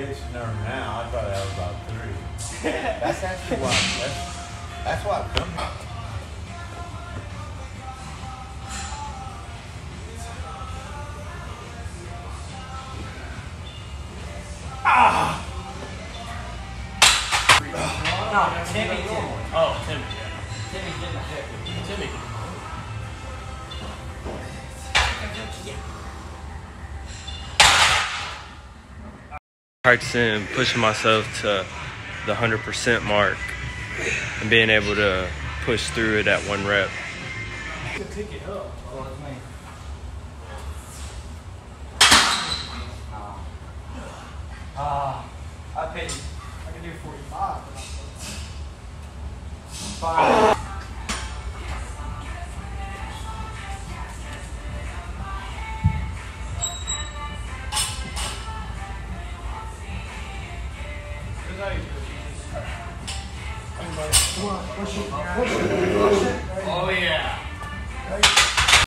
I got a pitch number now. I thought that was about three. That's actually why. That's, that's why I come here. Ah! No, Timmy did. Oh, Timmy, yeah. Timmy did the hit. Timmy. Practicing, pushing myself to the 100% mark and being able to push through it at one rep. Ah, I. I can do 45. But I'm- Fine. Oh yeah.